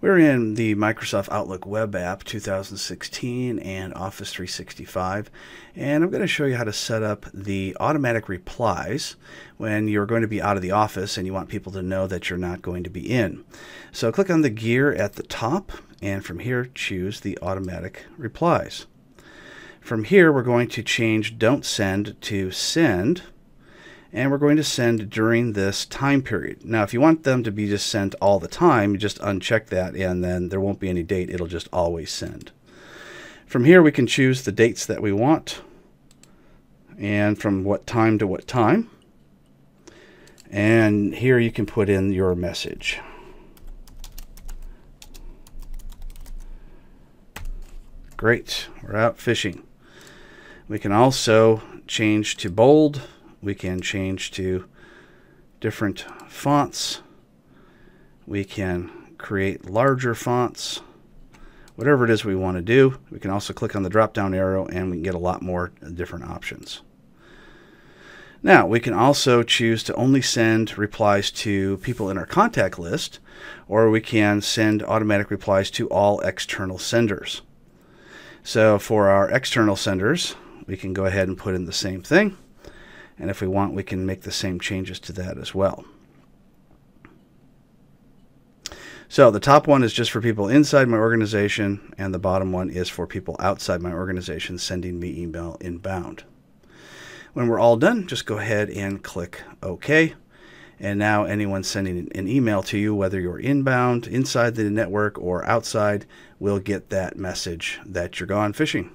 We're in the Microsoft Outlook Web App 2016 and Office 365, and I'm going to show you how to set up the automatic replies when you're going to be out of the office and you want people to know that you're not going to be in. So click on the gear at the top, and from here choose the automatic replies. From here, we're going to change Don't Send to Send and we're going to send during this time period. Now, if you want them to be just sent all the time, just uncheck that and then there won't be any date. It'll just always send. From here, we can choose the dates that we want and from what time to what time. And here you can put in your message. Great, we're out fishing. We can also change to bold we can change to different fonts. We can create larger fonts. Whatever it is we want to do, we can also click on the drop down arrow and we can get a lot more different options. Now, we can also choose to only send replies to people in our contact list, or we can send automatic replies to all external senders. So for our external senders, we can go ahead and put in the same thing. And if we want, we can make the same changes to that as well. So the top one is just for people inside my organization, and the bottom one is for people outside my organization sending me email inbound. When we're all done, just go ahead and click OK. And now anyone sending an email to you, whether you're inbound, inside the network, or outside, will get that message that you're gone fishing.